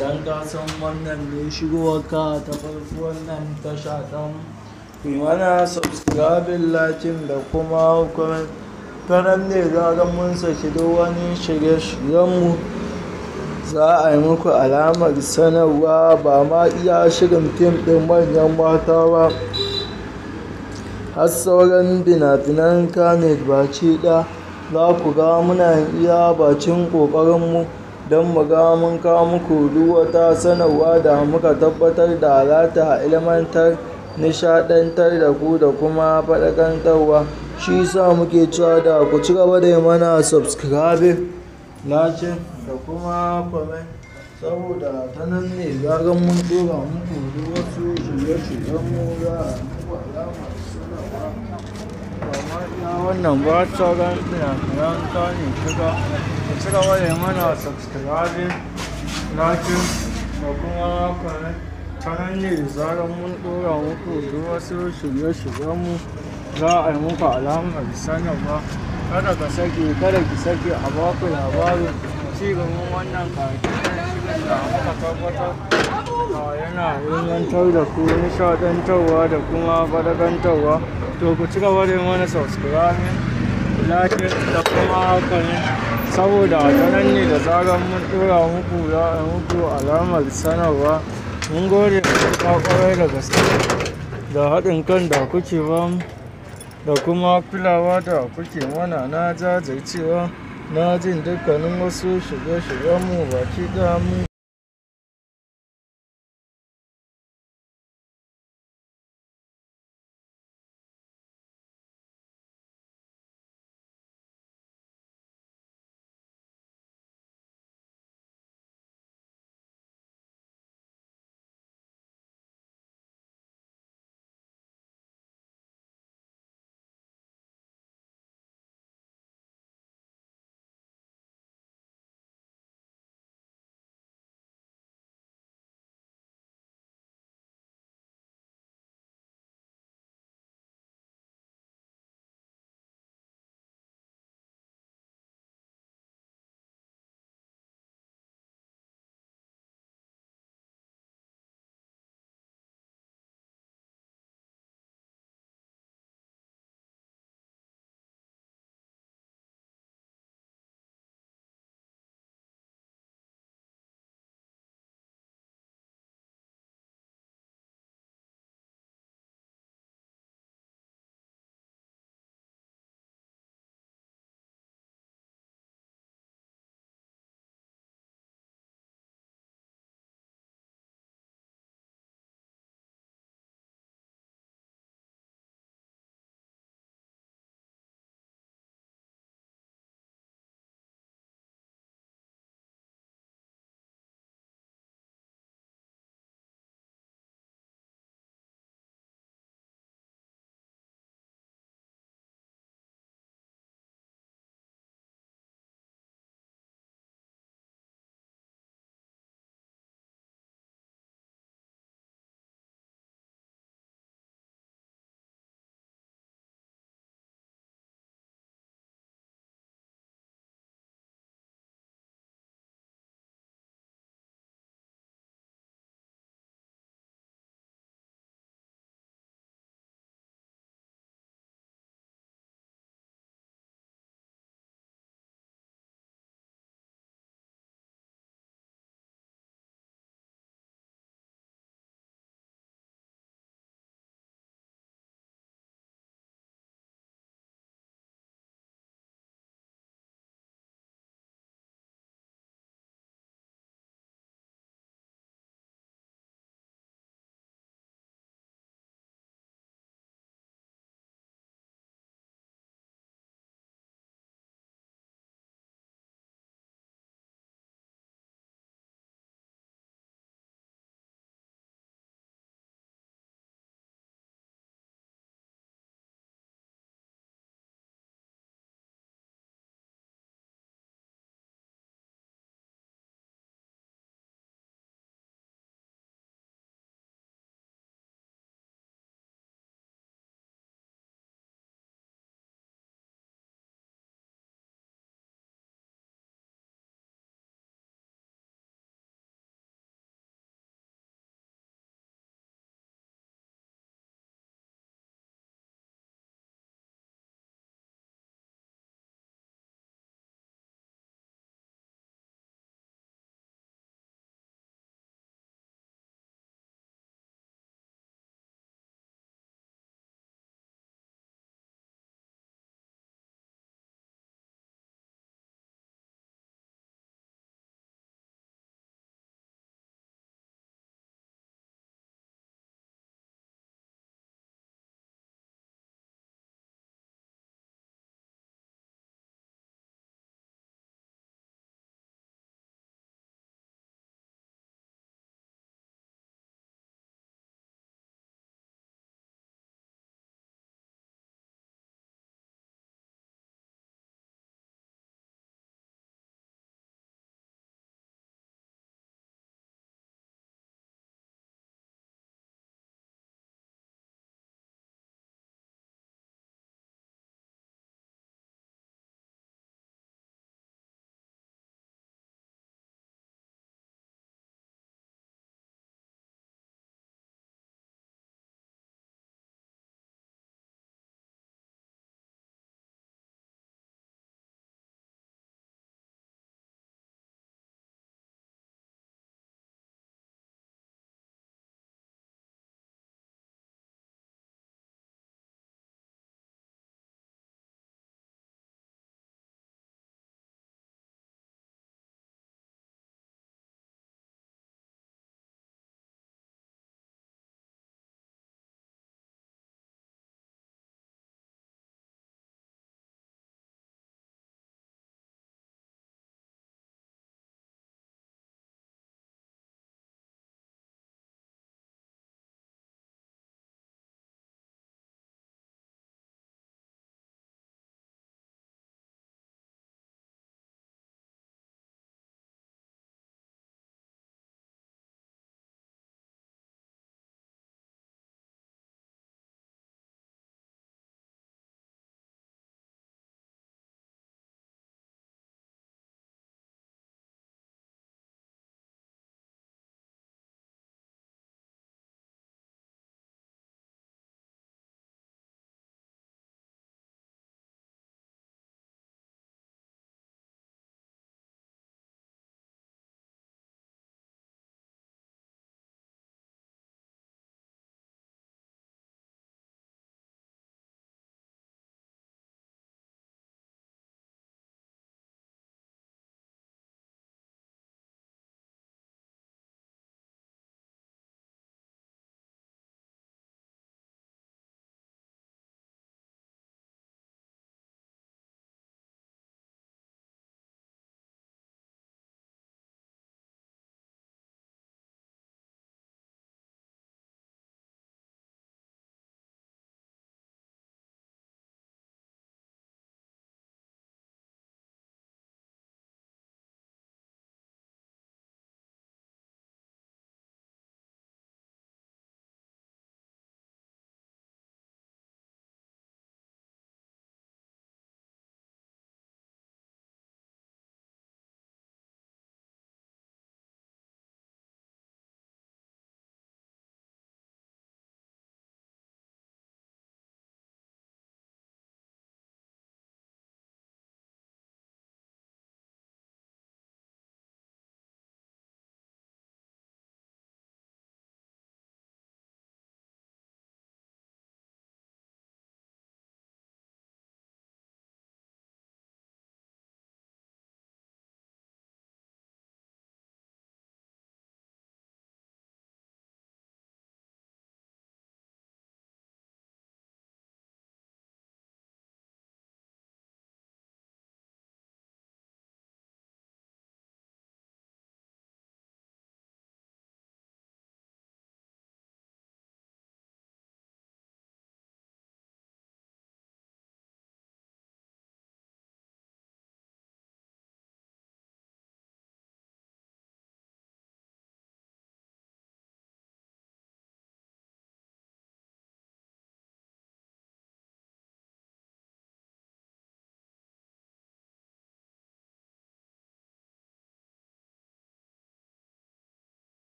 dan ka san wannan ne shigowarka ta farko wannan tasha ɗan. Ku mana subscribing lakin da kuma comment. Ta nan ne za mun saki duk wani shirye-shiryenmu. Za a yi muku alamar sanarwa ba ma iya shirin fim ɗin manyan mata ba. Har sauran fina-finan kanet ɓaci ɗaya za ku ga muna iya bacin ƙoƙarinmu. Don mu ga mun kawo muku duk wata sanarwa da muka tabbatar da alata ilmantar nishadantar da ku da kuma faɗakantarwa shi sa muke cewa da ku ci gaba da mana subscribing lakin da kuma comment. Saboda ta nan ne zagan mun dora muku duk wasu shirye-shiryenmu za a muku alamar sanarwa. Amma iya wannan ba sauran fina-finan kane shiga ci gaba da mana subscribing lakin da kuma comment ta nan ne zarar mun muku duk wasu shirye-shiryenmu za a yi muku alamar sanarwa kada ka sake kada ki sake a baku labarin ci gaban wannan karatun shirin da muka tabbatar yana ilmantar da ku nishaɗantarwa da kuma faɗakantarwa to ku ci gaba da mana subscribing lakin da kuma comment saboda ta nan ne da zarar mun ɗora muku za a muku alamar sanarwa mun gode matuƙa ƙwarai da gaske da haɗin kan da kuke ba da kuma kulawa da kuke mana. Na jajircewa na jin dukkanin wasu shirye-shiryenmu baki ɗaya mu